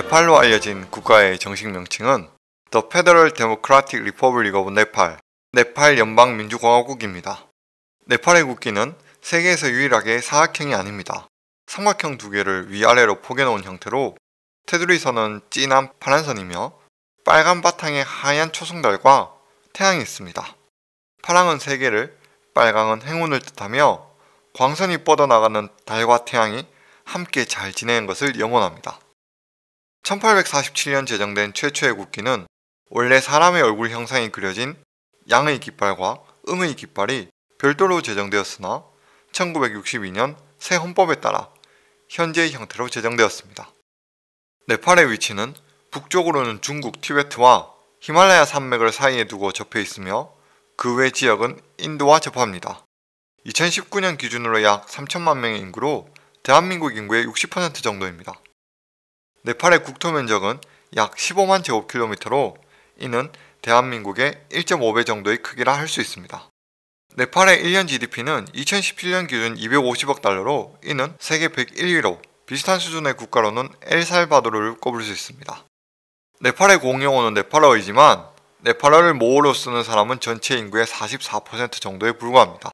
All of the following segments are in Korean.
네팔로 알려진 국가의 정식 명칭은 The Federal Democratic Republic of Nepal, 네팔 연방민주공화국입니다. 네팔의 국기는 세계에서 유일하게 사각형이 아닙니다. 삼각형 두 개를 위아래로 포개놓은 형태로 테두리 선은 진한 파란 선이며 빨간 바탕에 하얀 초승달과 태양이 있습니다. 파랑은 세계를, 빨강은 행운을 뜻하며 광선이 뻗어나가는 달과 태양이 함께 잘 지내는 것을 영원합니다. 1847년 제정된 최초의 국기는 원래 사람의 얼굴 형상이 그려진 양의 깃발과 음의 깃발이 별도로 제정되었으나 1962년 새 헌법에 따라 현재의 형태로 제정되었습니다. 네팔의 위치는 북쪽으로는 중국 티베트와 히말라야 산맥을 사이에 두고 접해 있으며 그 외 지역은 인도와 접합니다. 2019년 기준으로 약 3천만 명의 인구로 대한민국 인구의 60% 정도입니다. 네팔의 국토 면적은 약 15만 제곱킬로미터로 이는 대한민국의 1.5배 정도의 크기라 할 수 있습니다. 네팔의 1년 GDP는 2017년 기준 250억 달러로 이는 세계 101위로 비슷한 수준의 국가로는 엘살바도르를 꼽을 수 있습니다. 네팔의 공용어는 네팔어이지만 네팔어를 모어로 쓰는 사람은 전체 인구의 44% 정도에 불과합니다.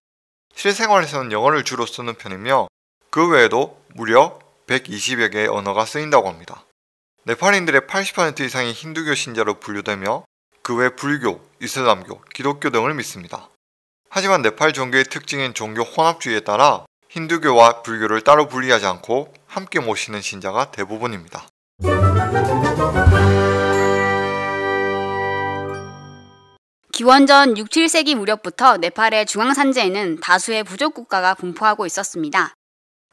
실생활에서는 영어를 주로 쓰는 편이며 그 외에도 무려 120여 개의 언어가 쓰인다고 합니다. 네팔인들의 80% 이상이 힌두교 신자로 분류되며 그 외 불교, 이슬람교, 기독교 등을 믿습니다. 하지만 네팔 종교의 특징인 종교 혼합주의에 따라 힌두교와 불교를 따로 분리하지 않고 함께 모시는 신자가 대부분입니다. 기원전 6, 7세기 무렵부터 네팔의 중앙산지에는 다수의 부족 국가가 분포하고 있었습니다.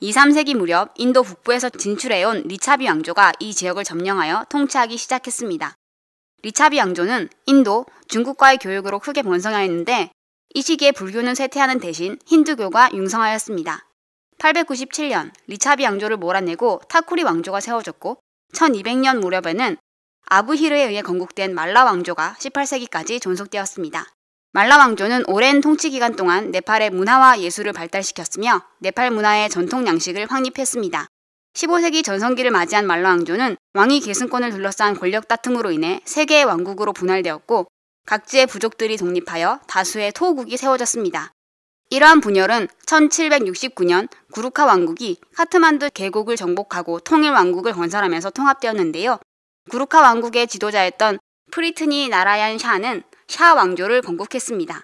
2, 3세기 무렵 인도 북부에서 진출해온 리차비 왕조가 이 지역을 점령하여 통치하기 시작했습니다. 리차비 왕조는 인도, 중국과의 교역으로 크게 번성하였는데 이 시기에 불교는 쇠퇴하는 대신 힌두교가 융성하였습니다. 897년 리차비 왕조를 몰아내고 타쿠리 왕조가 세워졌고 1200년 무렵에는 아부히르에 의해 건국된 말라 왕조가 18세기까지 존속되었습니다. 말라 왕조는 오랜 통치 기간 동안 네팔의 문화와 예술을 발달시켰으며 네팔 문화의 전통 양식을 확립했습니다. 15세기 전성기를 맞이한 말라 왕조는 왕위 계승권을 둘러싼 권력 다툼으로 인해 세계의 왕국으로 분할되었고 각지의 부족들이 독립하여 다수의 토국이 세워졌습니다. 이러한 분열은 1769년 구루카 왕국이 카트만두 계곡을 정복하고 통일 왕국을 건설하면서 통합되었는데요. 구루카 왕국의 지도자였던 프리트니 나라얀 샤는 샤 왕조를 건국했습니다.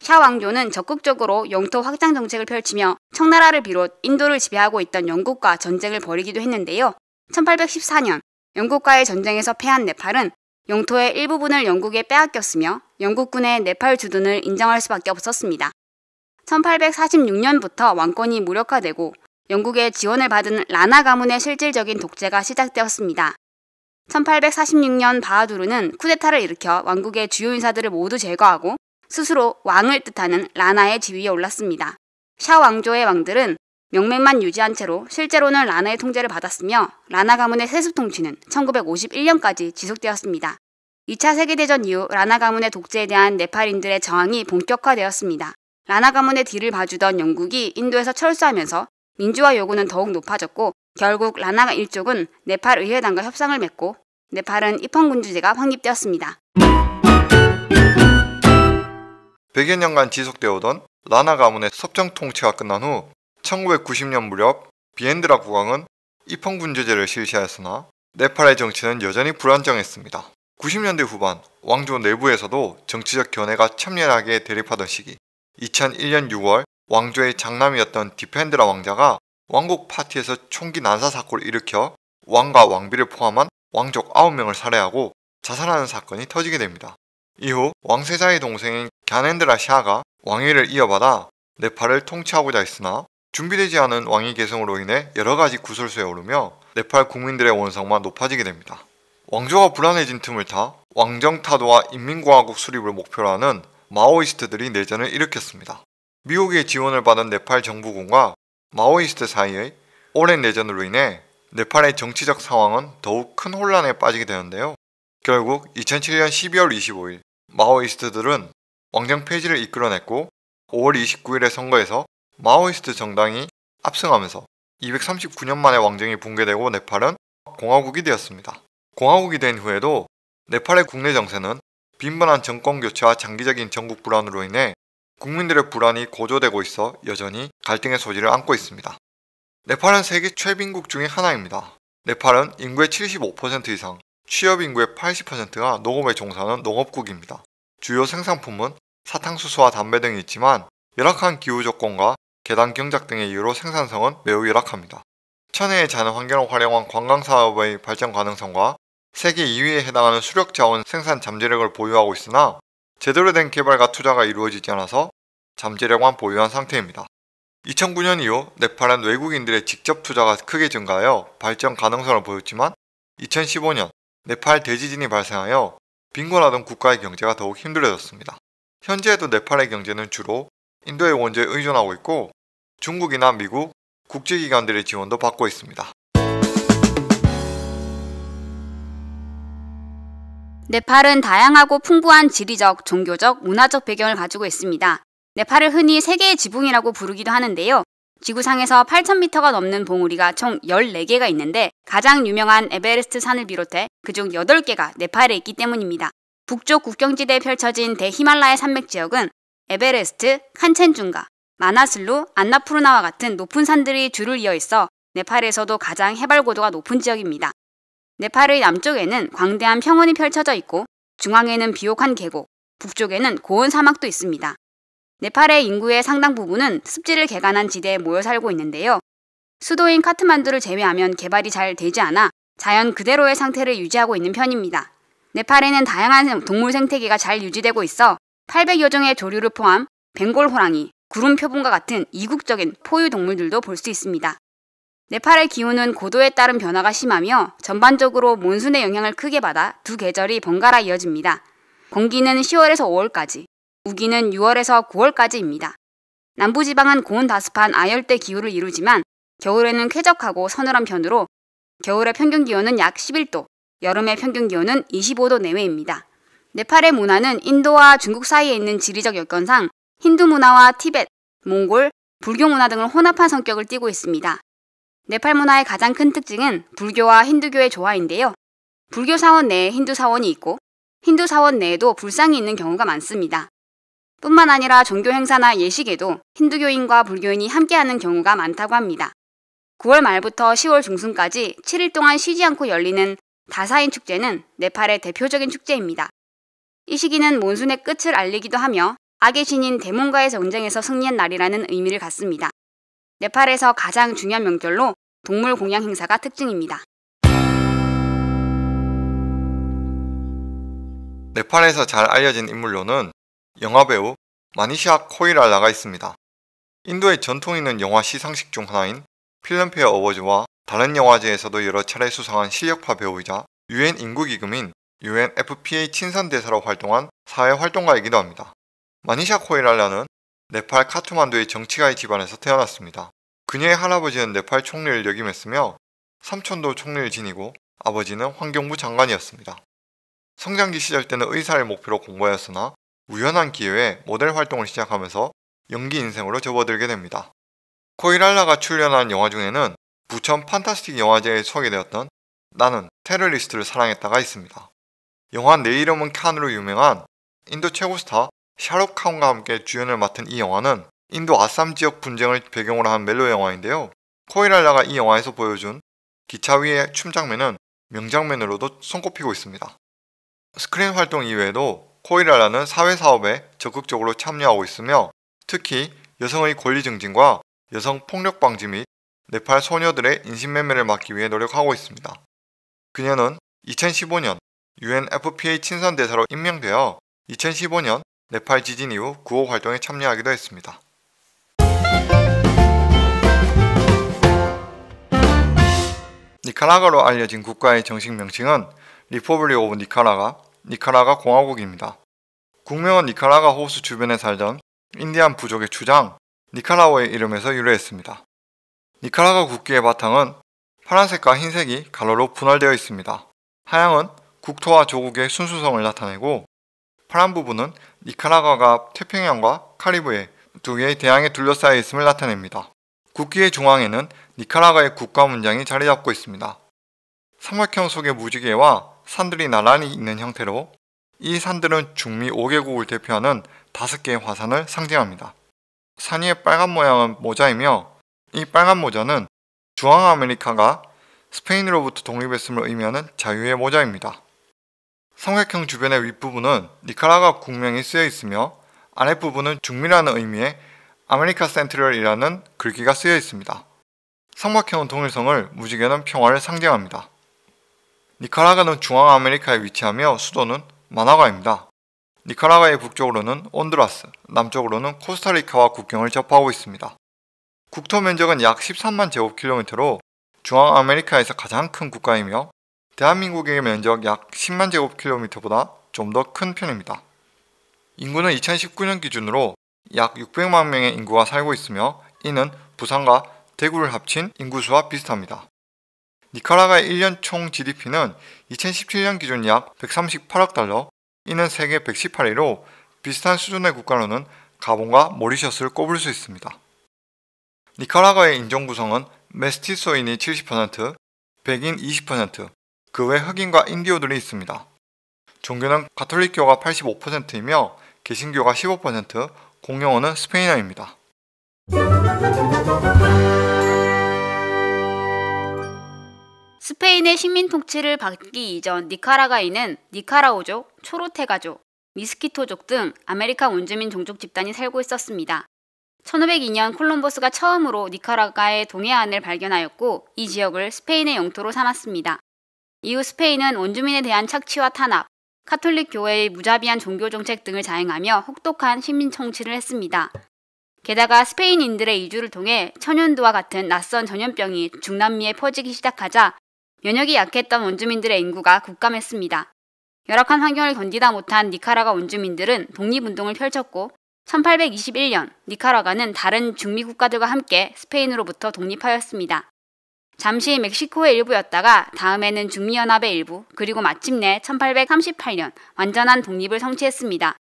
샤 왕조는 적극적으로 영토 확장 정책을 펼치며 청나라를 비롯 인도를 지배하고 있던 영국과 전쟁을 벌이기도 했는데요. 1814년 영국과의 전쟁에서 패한 네팔은 영토의 일부분을 영국에 빼앗겼으며 영국군의 네팔 주둔을 인정할 수밖에 없었습니다. 1846년부터 왕권이 무력화되고 영국의 지원을 받은 라나 가문의 실질적인 독재가 시작되었습니다. 1846년 바하두르는 쿠데타를 일으켜 왕국의 주요 인사들을 모두 제거하고 스스로 왕을 뜻하는 라나의 지위에 올랐습니다. 샤 왕조의 왕들은 명맥만 유지한 채로 실제로는 라나의 통제를 받았으며 라나 가문의 세습 통치는 1951년까지 지속되었습니다. 2차 세계대전 이후 라나 가문의 독재에 대한 네팔인들의 저항이 본격화되었습니다. 라나 가문의 뒤를 봐주던 영국이 인도에서 철수하면서 민주화 요구는 더욱 높아졌고 결국 라나 일족은 네팔 의회당과 협상을 맺고 네팔은 입헌군주제가 확립되었습니다. 100여 년간 지속되어 오던 라나 가문의 섭정 통치가 끝난 후 1990년 무렵 비엔드라 국왕은 입헌군주제를 실시하였으나 네팔의 정치는 여전히 불안정했습니다. 90년대 후반 왕조 내부에서도 정치적 견해가 첨예하게 대립하던 시기 2001년 6월 왕조의 장남이었던 디펜드라 왕자가 왕국 파티에서 총기 난사 사건을 일으켜 왕과 왕비를 포함한 왕족 9명을 살해하고 자살하는 사건이 터지게 됩니다. 이후 왕세자의 동생인 갸넨드라 샤가 왕위를 이어받아 네팔을 통치하고자 했으나 준비되지 않은 왕위 계승으로 인해 여러가지 구설수에 오르며 네팔 국민들의 원성만 높아지게 됩니다. 왕조가 불안해진 틈을 타 왕정타도와 인민공화국 수립을 목표로 하는 마오이스트들이 내전을 일으켰습니다. 미국의 지원을 받은 네팔 정부군과 마오이스트 사이의 오랜 내전으로 인해 네팔의 정치적 상황은 더욱 큰 혼란에 빠지게 되는데요. 결국 2007년 12월 25일 마오이스트들은 왕정 폐지를 이끌어냈고 5월 29일의 선거에서 마오이스트 정당이 압승하면서 239년 만에 왕정이 붕괴되고 네팔은 공화국이 되었습니다. 공화국이 된 후에도 네팔의 국내 정세는 빈번한 정권 교체와 장기적인 전국 불안으로 인해 국민들의 불안이 고조되고 있어 여전히 갈등의 소지를 안고 있습니다. 네팔은 세계 최빈국 중의 하나입니다. 네팔은 인구의 75% 이상, 취업 인구의 80%가 농업에 종사하는 농업국입니다. 주요 생산품은 사탕수수와 담배 등이 있지만 열악한 기후 조건과 계단 경작 등의 이유로 생산성은 매우 열악합니다. 천혜의 자연 환경을 활용한 관광 사업의 발전 가능성과 세계 2위에 해당하는 수력 자원 생산 잠재력을 보유하고 있으나 제대로 된 개발과 투자가 이루어지지 않아서 잠재력만 보유한 상태입니다. 2009년 이후 네팔은 외국인들의 직접 투자가 크게 증가하여 발전 가능성을 보였지만 2015년 네팔 대지진이 발생하여 빈곤하던 국가의 경제가 더욱 힘들어졌습니다. 현재에도 네팔의 경제는 주로 인도의 원조에 의존하고 있고 중국이나 미국, 국제기관들의 지원도 받고 있습니다. 네팔은 다양하고 풍부한 지리적, 종교적, 문화적 배경을 가지고 있습니다. 네팔을 흔히 세계의 지붕이라고 부르기도 하는데요. 지구상에서 8,000m가 넘는 봉우리가 총 14개가 있는데 가장 유명한 에베레스트 산을 비롯해 그중 8개가 네팔에 있기 때문입니다. 북쪽 국경지대에 펼쳐진 대히말라야 산맥 지역은 에베레스트, 칸첸중가, 마나슬루, 안나푸르나와 같은 높은 산들이 줄을 이어 있어 네팔에서도 가장 해발 고도가 높은 지역입니다. 네팔의 남쪽에는 광대한 평원이 펼쳐져 있고 중앙에는 비옥한 계곡, 북쪽에는 고온 사막도 있습니다. 네팔의 인구의 상당 부분은 습지를 개간한 지대에 모여 살고 있는데요. 수도인 카트만두를 제외하면 개발이 잘 되지 않아 자연 그대로의 상태를 유지하고 있는 편입니다. 네팔에는 다양한 동물 생태계가 잘 유지되고 있어 800여 종의 조류를 포함 벵골 호랑이, 구름 표본과 같은 이국적인 포유 동물들도 볼 수 있습니다. 네팔의 기후는 고도에 따른 변화가 심하며 전반적으로 몬순의 영향을 크게 받아 두 계절이 번갈아 이어집니다. 건기는 10월에서 5월까지, 우기는 6월에서 9월까지입니다. 남부지방은 고온 다습한 아열대 기후를 이루지만 겨울에는 쾌적하고 서늘한 편으로 겨울의 평균 기온은 약 11도, 여름의 평균 기온은 25도 내외입니다. 네팔의 문화는 인도와 중국 사이에 있는 지리적 여건상 힌두 문화와 티벳, 몽골, 불교 문화 등을 혼합한 성격을 띠고 있습니다. 네팔 문화의 가장 큰 특징은 불교와 힌두교의 조화인데요. 불교 사원 내에 힌두 사원이 있고 힌두 사원 내에도 불상이 있는 경우가 많습니다. 뿐만 아니라 종교 행사나 예식에도 힌두교인과 불교인이 함께하는 경우가 많다고 합니다. 9월 말부터 10월 중순까지 7일 동안 쉬지 않고 열리는 다사인 축제는 네팔의 대표적인 축제입니다. 이 시기는 몬순의 끝을 알리기도 하며 악의 신인 데몬과의 전쟁에서 승리한 날이라는 의미를 갖습니다. 네팔에서 가장 중요한 명절로 동물 공양 행사가 특징입니다. 네팔에서 잘 알려진 인물로는 영화배우 마니샤 코이랄라가 있습니다. 인도의 전통 있는 영화 시상식 중 하나인 필름페어 어워즈와 다른 영화제에서도 여러 차례 수상한 실력파 배우이자 유엔 인구기금인 유엔 FPA 친선대사로 활동한 사회활동가이기도 합니다. 마니샤 코이랄라는 네팔 카투만두의 정치가의 집안에서 태어났습니다. 그녀의 할아버지는 네팔 총리를 역임했으며 삼촌도 총리를 지니고 아버지는 환경부 장관이었습니다. 성장기 시절 때는 의사를 목표로 공부하였으나 우연한 기회에 모델 활동을 시작하면서 연기 인생으로 접어들게 됩니다. 코이랄라가 출연한 영화 중에는 부천 판타스틱 영화제에 소개되었던 나는 테러리스트를 사랑했다가 있습니다. 영화 내 이름은 칸으로 유명한 인도 최고 스타 샤룩 칸과 함께 주연을 맡은 이 영화는 인도 아쌈 지역 분쟁을 배경으로 한 멜로 영화인데요. 코이랄라가 이 영화에서 보여준 기차 위의 춤 장면은 명장면으로도 손꼽히고 있습니다. 스크린 활동 이외에도 코이라라는 사회 사업에 적극적으로 참여하고 있으며 특히 여성의 권리 증진과 여성 폭력 방지 및 네팔 소녀들의 인신매매를 막기 위해 노력하고 있습니다. 그녀는 2015년 UNFPA 친선 대사로 임명되어 2015년 네팔 지진 이후 구호 활동에 참여하기도 했습니다. 니카라과로 알려진 국가의 정식 명칭은 Republic of Nicaragua 니카라과 공화국입니다. 국명은 니카라과 호수 주변에 살던 인디안 부족의 추장 니카라오의 이름에서 유래했습니다. 니카라과 국기의 바탕은 파란색과 흰색이 가로로 분할되어 있습니다. 하양은 국토와 조국의 순수성을 나타내고 파란 부분은 니카라과가 태평양과 카리브해 두 개의 대양에 둘러싸여 있음을 나타냅니다. 국기의 중앙에는 니카라가의 국가 문장이 자리 잡고 있습니다. 삼각형 속의 무지개와 산들이 나란히 있는 형태로 이 산들은 중미 5개국을 대표하는 5개의 화산을 상징합니다. 산 위의 빨간 모양은 모자이며 이 빨간 모자는 중앙아메리카가 스페인으로부터 독립했음을 의미하는 자유의 모자입니다. 삼각형 주변의 윗부분은 니카라가 국명이 쓰여 있으며 아랫부분은 중미라는 의미의 America Central이라는 글귀가 쓰여 있습니다. 삼각형은 동일성을, 무지개는 평화를 상징합니다. 니카라과는 중앙아메리카에 위치하며 수도는 마나과입니다. 니카라과의 북쪽으로는 온두라스, 남쪽으로는 코스타리카와 국경을 접하고 있습니다. 국토 면적은 약 13만 제곱킬로미터로 중앙아메리카에서 가장 큰 국가이며 대한민국의 면적 약 10만 제곱킬로미터보다 좀 더 큰 편입니다. 인구는 2019년 기준으로 약 600만 명의 인구가 살고 있으며 이는 부산과 대구를 합친 인구수와 비슷합니다. 니카라가의 1년 총 GDP는 2017년 기준 약 138억 달러, 이는 세계 118위로 비슷한 수준의 국가로는 가본과 모리셔스를 꼽을 수 있습니다. 니카라과의 인종 구성은 메스티소인이 70%, 백인 20%, 그 외 흑인과 인디오들이 있습니다. 종교는 가톨릭교가 85%이며 개신교가 15%, 공용어는 스페인어입니다. 스페인의 식민 통치를 받기 이전 니카라과에는 니카라오족, 초로테가족, 미스키토족 등 아메리카 원주민 종족 집단이 살고 있었습니다. 1502년 콜럼버스가 처음으로 니카라과의 동해안을 발견하였고 이 지역을 스페인의 영토로 삼았습니다. 이후 스페인은 원주민에 대한 착취와 탄압, 카톨릭 교회의 무자비한 종교 정책 등을 자행하며 혹독한 식민 통치를 했습니다. 게다가 스페인인들의 이주를 통해 천연두와 같은 낯선 전염병이 중남미에 퍼지기 시작하자 면역이 약했던 원주민들의 인구가 급감했습니다. 열악한 환경을 견디다 못한 니카라가 원주민들은 독립운동을 펼쳤고 1821년 니카라가는 다른 중미 국가들과 함께 스페인으로부터 독립하였습니다. 잠시 멕시코의 일부였다가 다음에는 중미연합의 일부, 그리고 마침내 1838년 완전한 독립을 성취했습니다.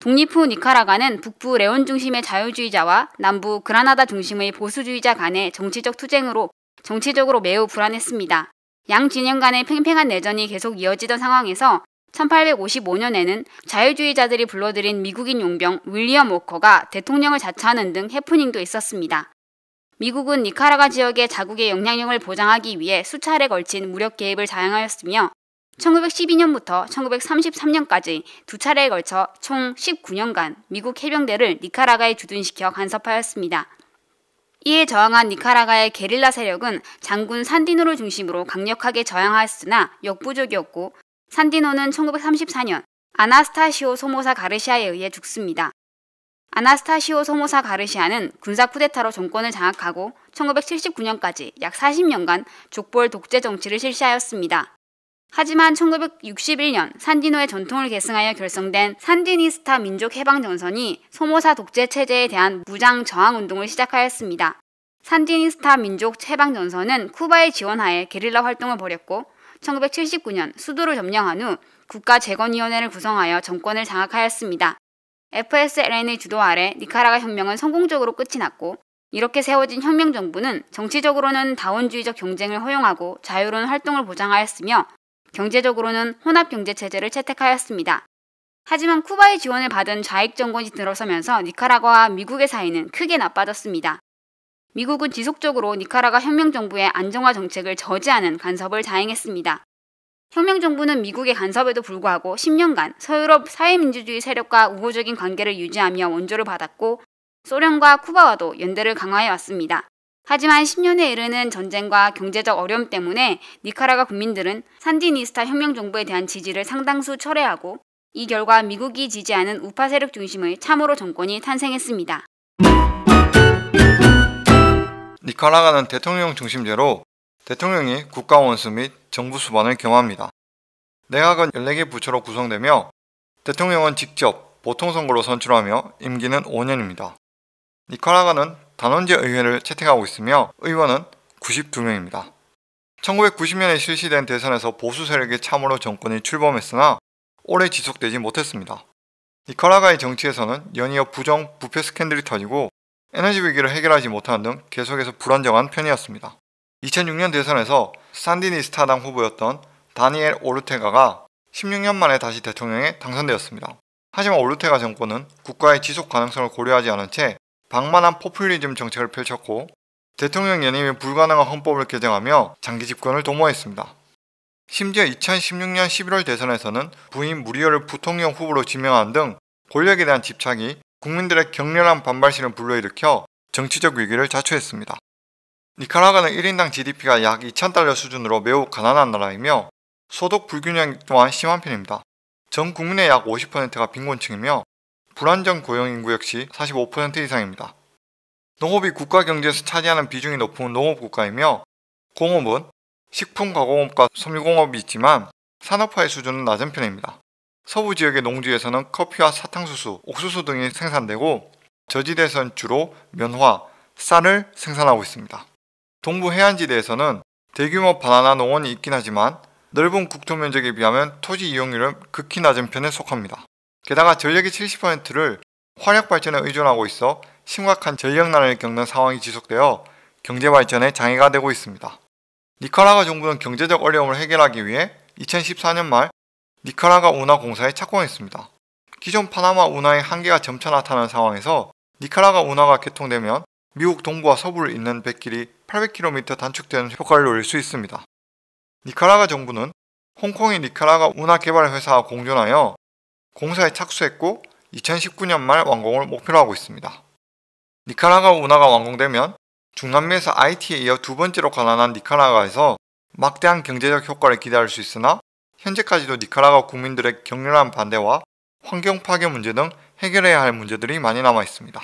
독립 후 니카라가는 북부 레온 중심의 자유주의자와 남부 그라나다 중심의 보수주의자 간의 정치적 투쟁으로 정치적으로 매우 불안했습니다. 양 진영 간의 팽팽한 내전이 계속 이어지던 상황에서 1855년에는 자유주의자들이 불러들인 미국인 용병 윌리엄 워커가 대통령을 자처하는 등 해프닝도 있었습니다. 미국은 니카라가 지역의 자국의 영향력을 보장하기 위해 수차례 걸친 무력 개입을 자행하였으며 1912년부터 1933년까지 두 차례에 걸쳐 총 19년간 미국 해병대를 니카라가에 주둔시켜 간섭하였습니다. 이에 저항한 니카라가의 게릴라 세력은 장군 산디노를 중심으로 강력하게 저항하였으나 역부족이었고 산디노는 1934년 아나스타시오 소모사 가르시아에 의해 죽습니다. 아나스타시오 소모사 가르시아는 군사 쿠데타로 정권을 장악하고 1979년까지 약 40년간 족벌 독재 정치를 실시하였습니다. 하지만 1961년 산디노의 전통을 계승하여 결성된 산디니스타 민족 해방 전선이 소모사 독재 체제에 대한 무장 저항 운동을 시작하였습니다. 산디니스타 민족 해방 전선은 쿠바의 지원하에 게릴라 활동을 벌였고 1979년 수도를 점령한 후 국가 재건위원회를 구성하여 정권을 장악하였습니다. FSLN의 주도 아래 니카라가 혁명은 성공적으로 끝이 났고 이렇게 세워진 혁명 정부는 정치적으로는 다원주의적 경쟁을 허용하고 자유로운 활동을 보장하였으며 경제적으로는 혼합 경제 체제를 채택하였습니다. 하지만 쿠바의 지원을 받은 좌익 정권이 들어서면서 니카라과와 미국의 사이는 크게 나빠졌습니다. 미국은 지속적으로 니카라가 혁명 정부의 안정화 정책을 저지하는 간섭을 자행했습니다. 혁명정부는 미국의 간섭에도 불구하고 10년간 서유럽 사회민주주의 세력과 우호적인 관계를 유지하며 원조를 받았고 소련과 쿠바와도 연대를 강화해 왔습니다. 하지만 10년에 이르는 전쟁과 경제적 어려움 때문에 니카라가 국민들은 산디니스타 혁명정부에 대한 지지를 상당수 철회하고 이 결과 미국이 지지하는 우파 세력 중심의 참으로 정권이 탄생했습니다. 니카라가는 대통령 중심제로 대통령이 국가 원수 및 정부 수반을 겸합니다. 내각은 14개 부처로 구성되며 대통령은 직접 보통 선거로 선출하며 임기는 5년입니다. 니카라가는 단원제 의회를 채택하고 있으며 의원은 92명입니다. 1990년에 실시된 대선에서 보수 세력의 참으로 정권이 출범했으나 오래 지속되지 못했습니다. 니카라가의 정치에서는 연이어 부정, 부패 스캔들이 터지고 에너지 위기를 해결하지 못하는 등 계속해서 불안정한 편이었습니다. 2006년 대선에서 산디니스타당 후보였던 다니엘 오르테가가 16년 만에 다시 대통령에 당선되었습니다. 하지만 오르테가 정권은 국가의 지속 가능성을 고려하지 않은 채 방만한 포퓰리즘 정책을 펼쳤고 대통령 연임이 불가능한 헌법을 개정하며 장기 집권을 도모했습니다. 심지어 2016년 11월 대선에서는 부인 무리어를 부통령 후보로 지명한 등 권력에 대한 집착이 국민들의 격렬한 반발심을 불러일으켜 정치적 위기를 자초했습니다. 니카라과는 1인당 GDP가 약 2,000달러 수준으로 매우 가난한 나라이며 소득 불균형 또한 심한 편입니다. 전 국민의 약 50%가 빈곤층이며 불안정 고용 인구 역시 45% 이상입니다. 농업이 국가 경제에서 차지하는 비중이 높은 농업 국가이며 공업은 식품 가공업과 섬유공업이 있지만 산업화의 수준은 낮은 편입니다. 서부 지역의 농지에서는 커피와 사탕수수, 옥수수 등이 생산되고 저지대에서는 주로 면화, 쌀을 생산하고 있습니다. 동부 해안지대에서는 대규모 바나나 농원이 있긴 하지만 넓은 국토 면적에 비하면 토지 이용률은 극히 낮은 편에 속합니다. 게다가 전력의 70%를 화력 발전에 의존하고 있어 심각한 전력난을 겪는 상황이 지속되어 경제 발전에 장애가 되고 있습니다. 니카라가 정부는 경제적 어려움을 해결하기 위해 2014년 말 니카라가 운하 공사에 착공했습니다. 기존 파나마 운하의 한계가 점차 나타나는 상황에서 니카라가 운하가 개통되면 미국 동부와 서부를 잇는 백길이 800km 단축되는 효과를 노릴 수 있습니다. 니카라가 정부는 홍콩의 니카라가 운하 개발 회사와 공존하여 공사에 착수했고 2019년 말 완공을 목표로 하고 있습니다. 니카라가 운하가 완공되면 중남미에서 IT에 이어 두 번째로 가난한 니카라가에서 막대한 경제적 효과를 기대할 수 있으나 현재까지도 니카라가 국민들의 격렬한 반대와 환경 파괴 문제 등 해결해야 할 문제들이 많이 남아 있습니다.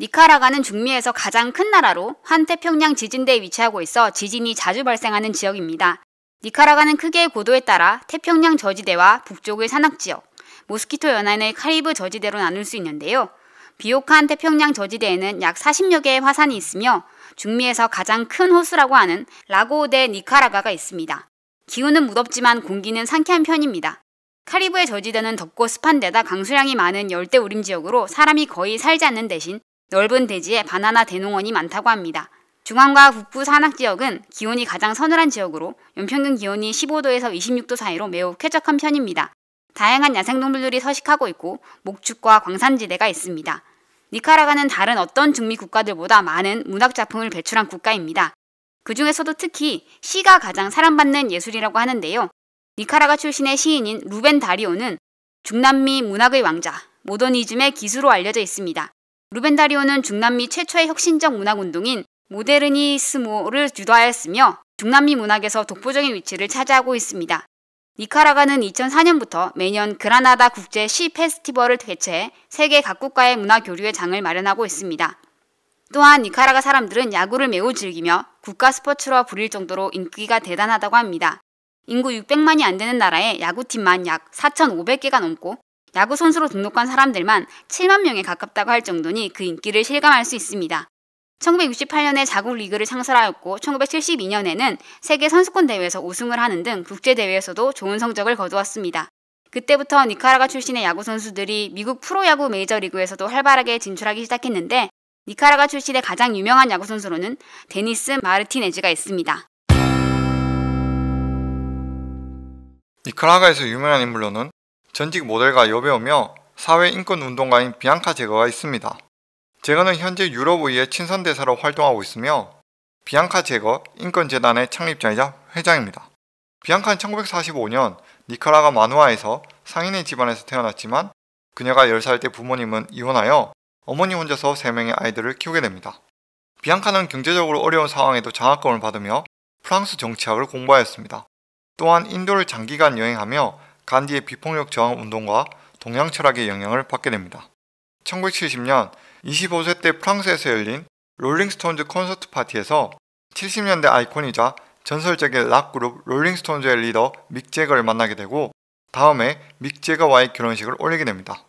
니카라가는 중미에서 가장 큰 나라로 환태평양 지진대에 위치하고 있어 지진이 자주 발생하는 지역입니다. 니카라가는 크기의 고도에 따라 태평양 저지대와 북쪽의 산악지역, 모스키토 연안의 카리브 저지대로 나눌 수 있는데요. 비옥한 태평양 저지대에는 약 40여 개의 화산이 있으며 중미에서 가장 큰 호수라고 하는 라고데 니카라가가 있습니다. 기후는 무덥지만 공기는 상쾌한 편입니다. 카리브의 저지대는 덥고 습한 데다 강수량이 많은 열대 우림 지역으로 사람이 거의 살지 않는 대신 넓은 대지에 바나나 대농원이 많다고 합니다. 중앙과 북부 산악 지역은 기온이 가장 서늘한 지역으로 연평균 기온이 15도에서 26도 사이로 매우 쾌적한 편입니다. 다양한 야생동물들이 서식하고 있고 목축과 광산지대가 있습니다. 니카라가는 다른 어떤 중미 국가들보다 많은 문학 작품을 배출한 국가입니다. 그 중에서도 특히 시가 가장 사랑받는 예술이라고 하는데요. 니카라가 출신의 시인인 루벤 다리오는 중남미 문학의 왕자, 모더니즘의 기수로 알려져 있습니다. 루벤 다리오는 중남미 최초의 혁신적 문학 운동인 모데르니스모를 주도하였으며 중남미 문학에서 독보적인 위치를 차지하고 있습니다. 니카라가는 2004년부터 매년 그라나다 국제 시 페스티벌을 개최해 세계 각국과의 문화 교류의 장을 마련하고 있습니다. 또한 니카라가 사람들은 야구를 매우 즐기며 국가 스포츠로 불릴 정도로 인기가 대단하다고 합니다. 인구 600만이 안 되는 나라에 야구팀만 약 4,500개가 넘고 야구 선수로 등록한 사람들만 7만 명에 가깝다고 할 정도니 그 인기를 실감할 수 있습니다. 1968년에 자국 리그를 창설하였고 1972년에는 세계 선수권 대회에서 우승을 하는 등 국제 대회에서도 좋은 성적을 거두었습니다. 그때부터 니카라가 출신의 야구 선수들이 미국 프로야구 메이저리그에서도 활발하게 진출하기 시작했는데 니카라가 출신의 가장 유명한 야구 선수로는 데니스 마르티네즈가 있습니다. 니카라가에서 유명한 인물로는 전직 모델과 여배우며 사회 인권 운동가인 비앙카 제거가 있습니다. 제거는 현재 유럽의회 친선대사로 활동하고 있으며 비앙카 제거 인권재단의 창립자이자 회장입니다. 비앙카는 1945년 니카라과 마나과에서 상인의 집안에서 태어났지만 그녀가 10살 때 부모님은 이혼하여 어머니 혼자서 3명의 아이들을 키우게 됩니다. 비앙카는 경제적으로 어려운 상황에도 장학금을 받으며 프랑스 정치학을 공부하였습니다. 또한 인도를 장기간 여행하며 간디의 비폭력 저항 운동과 동양 철학의 영향을 받게 됩니다. 1970년 25세 때 프랑스에서 열린 롤링스톤즈 콘서트 파티에서 70년대 아이콘이자 전설적인 락그룹 롤링스톤즈의 리더 믹 재거를 만나게 되고 다음에 믹 재거와의 결혼식을 올리게 됩니다.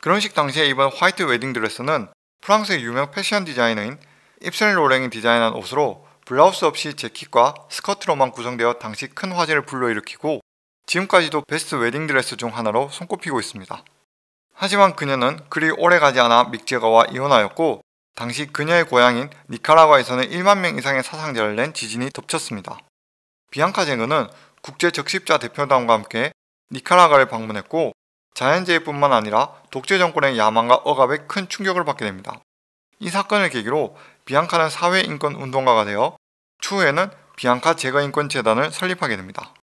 결혼식 당시에 입은 화이트 웨딩 드레스는 프랑스의 유명 패션 디자이너인 입생 로랑이 디자인한 옷으로 블라우스 없이 재킷과 스커트로만 구성되어 당시 큰 화제를 불러일으키고 지금까지도 베스트 웨딩 드레스 중 하나로 손꼽히고 있습니다. 하지만 그녀는 그리 오래 가지 않아 믹 재거와 이혼하였고 당시 그녀의 고향인 니카라과에서는 1만 명 이상의 사상자를 낸 지진이 덮쳤습니다. 비앙카 제거는 국제 적십자 대표단과 함께 니카라과를 방문했고 자연재해뿐만 아니라 독재 정권의 야망과 억압에 큰 충격을 받게 됩니다. 이 사건을 계기로 비앙카는 사회인권 운동가가 되어 추후에는 비앙카 제거인권재단을 설립하게 됩니다.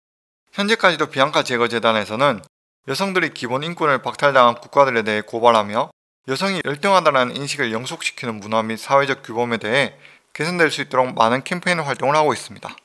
현재까지도 비앙카 제거 재단에서는 여성들이 기본 인권을 박탈당한 국가들에 대해 고발하며 여성이 열등하다는 인식을 영속시키는 문화 및 사회적 규범에 대해 개선될 수 있도록 많은 캠페인 활동을 하고 있습니다.